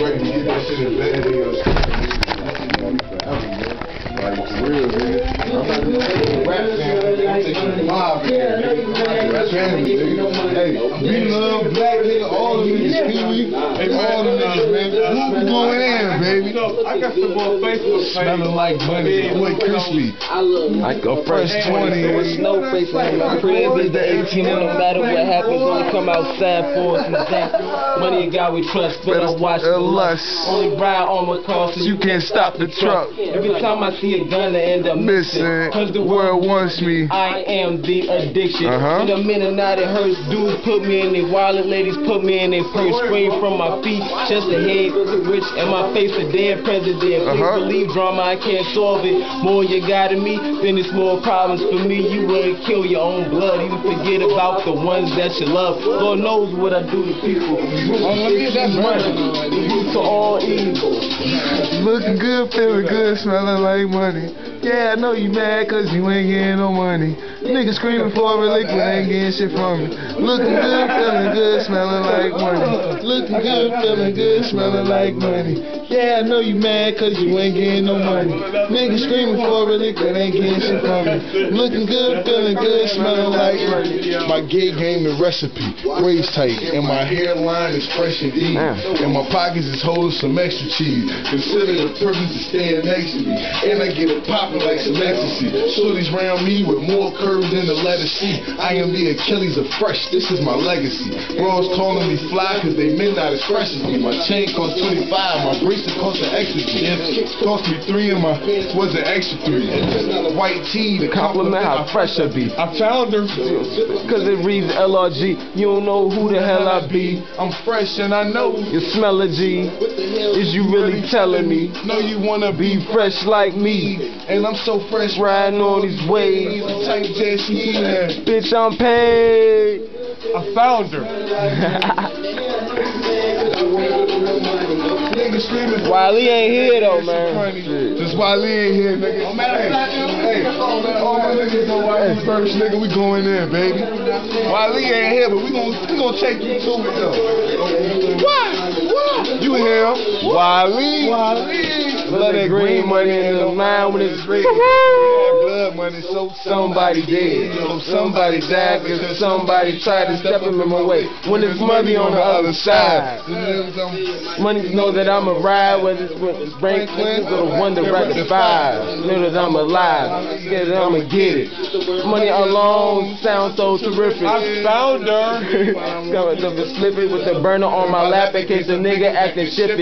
ready to get that shit embedded in your shit. That shit gonna be forever, man. Like, for real, nigga. I'm not just taking rap family, I'm taking the mob here, nigga. That's family, nigga. Hey, we love black nigga, all the niggas, and all the niggas, man. Who going in, baby? I got some more Facebook page. Smelling like money, boy, crispy. Like a fresh 20. with snow face in my crib is the 18 and no matter what happens, only come outside for us and that. Money a guy we trust, but I watch the lust. Only ride on my car so You can't stop the truck. Every time I see a gun, I end up missing. Missing. Cause the World wants me. I am the addiction. Uh-huh. In a minute now it hurts. Dudes put me in their wallet, ladies put me in their purse. Scream from my feet, just a head, rich, and my face a dead president. Please Uh-huh. believe drama, I can't solve it. More you got in me, then it's more problems for me. You wouldn't kill your own blood, even forget about the ones that you love. Lord knows what I do to people. Oh, let me get that money. The root to all evil. Looking good, feeling good, smelling like money. Yeah, I know you mad cause you ain't getting no money. Niggas screaming for a liquid, ain't getting shit from me. Looking good, feeling good, smelling like money. Looking good, feeling good, smelling like money. Yeah, I know you mad cause you ain't getting no money. Niggas screaming for a liquid, ain't getting shit from me. Looking good, feeling good, smelling like money. My gig game and recipe, waist tight, and my hairline is fresh and deep, and my pockets is holding some extra cheese. Consider the privilege of staying next to me, and I get it popping like some ecstasy. Shorties round me with more curves than the letter C. I am the Achilles of fresh, this is my legacy. Bros calling me fly cause they midnight as fresh me. My chain cost 25, my bracelet cost an extra G. Cost me three and my was an extra three. White tee to Compliment how fresh I be. I found her. Cause it reads LRG. You don't know who the hell I be. I'm fresh and I know. You smell a G. Is you really telling me? No, you wanna be Fresh like me. and I'm so fresh Riding on these waves. Jesse, yeah. Bitch, I'm paid. I found her. Niggas screaming. Wiley ain't here though, man. This Wiley ain't here, nigga. Hey, hey, all my niggas know Wiley first, nigga. We going in, baby. Wiley ain't here, but we gon' we gon' take you to it though. What? What? You hear him? Wiley. Wiley. Love that green money in the line when it's That blood money, so Somebody dead, so somebody died, cause somebody tried to step in my way. When it's money on the other side. Money know that I'm a ride, whether it's with Frank Clinton or the one that ride the five. Know that I'm alive, scared that I'ma get it. Money alone sounds so terrific. I found her. Got the slip it with the burner on my lap in case the nigga acting shippy.